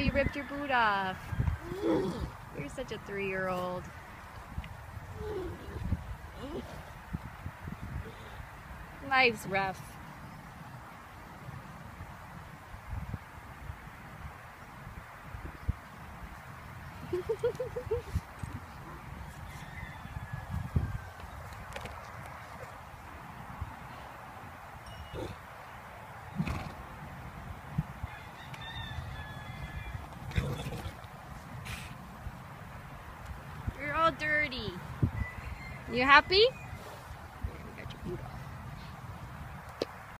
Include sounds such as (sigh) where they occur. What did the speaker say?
you ripped your boot off. You're such a three-year-old. Life's rough. (laughs) dirty. You happy?